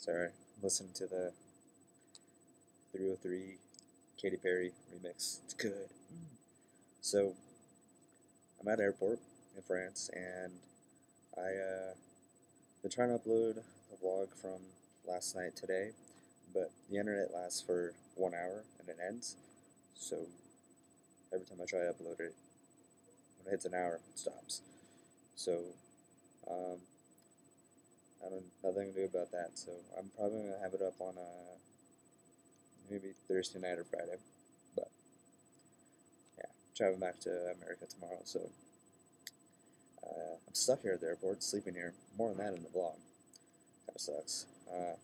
Sorry, listen to the 3OH!3 Katy Perry remix. It's good. So, I'm at airport in France, and I uh, been trying to upload a vlog from last night today, but the internet lasts for one hour and it ends. So every time I try to upload it, when it hits an hour, it stops. So um, I don't nothing to do about that. So I'm probably gonna have it up on a maybe Thursday night or Friday. But yeah, traveling back to America tomorrow. So uh, I'm stuck here at the airport, sleeping here. More on that in the vlog. Kind of sucks. Uh,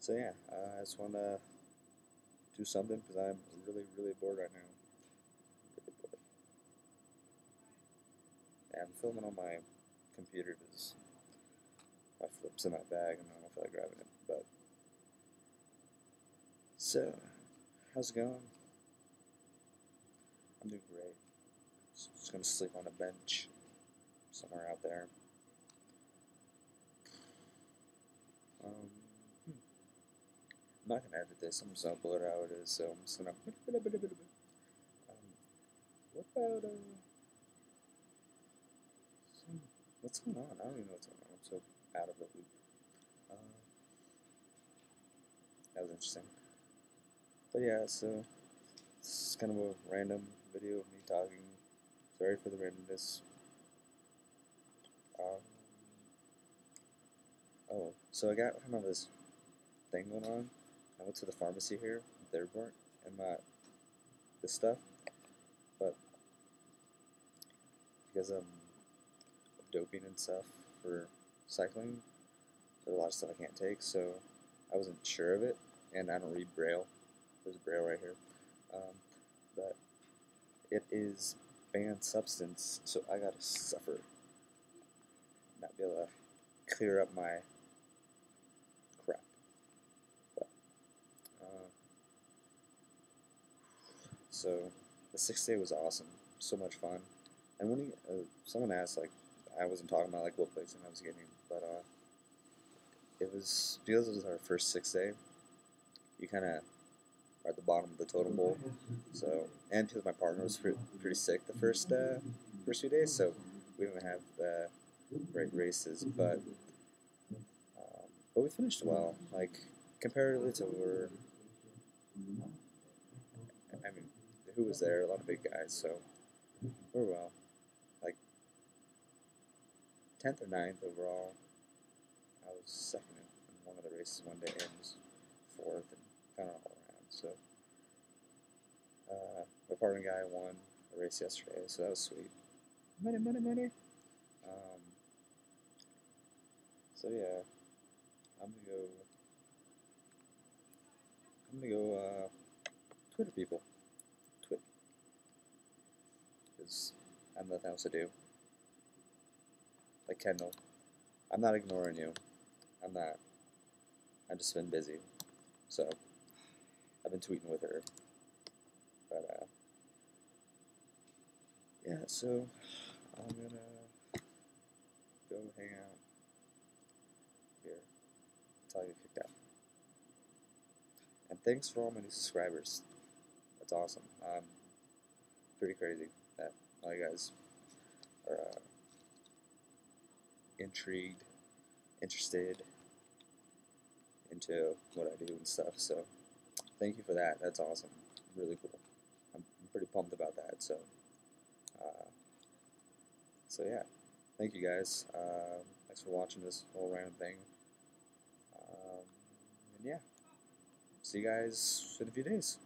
so yeah, uh, I just want to do something because I'm really, really bored right now. Really bored. Yeah, I'm filming on my computer because flip's in my bag and I don't feel like grabbing it. But so, how's it going? I'm doing great. Just, gonna sleep on a bench somewhere out there. Um, hmm. I'm not gonna edit this. I'm just gonna upload how it is. So I'm just gonna. Um, what about uh? What's going on? I don't even know what's going on. I'm so out of the loop. Uh, that was interesting. But yeah, so it's kind of a random video of me talking. Sorry for the randomness. Um, oh, so I got kind of this thing going on. I went to the pharmacy here, at the airport, and got this stuff. But because I'm of doping and stuff for cycling, there's a lot of stuff I can't take, so I wasn't sure of it, and I don't read Braille. There's Braille right here. Um, but it is banned substance, so I gotta suffer. Not be able to clear up my crap. But, uh, so the sixth day was awesome, so much fun. And when he, uh, someone asked, like, I wasn't talking about like what placing I was getting, but uh, it was because it was our first six day. You kind of are at the bottom of the totem pole. So, and because my partner was pretty, pretty sick the first uh, first few days, so we didn't have the great races. But um, but we finished well, like comparatively to where I mean, who was there? A lot of big guys, so we're well. Tenth or 9th overall. I was second in one of the races one day and was fourth and kind of all around. So uh, my partner guy won a race yesterday, so that was sweet. Money, money, money. Um, so yeah, I'm gonna go. I'm gonna go uh, Twitter people. Twit. Because I have nothing else to do. Like Kendall. I'm not ignoring you. I'm not. I've just been busy. So, I've been tweeting with her. But, uh, yeah, so I'm gonna go hang out here until I get kicked out. And thanks for all my new subscribers. That's awesome. Um, pretty crazy that all you guys are uh, intrigued, interested into what I do and stuff. So thank you for that. That's awesome. Really cool. I'm, pretty pumped about that. So, uh, so yeah, thank you guys. Um, thanks for watching this whole random thing. Um, and yeah, see you guys in a few days.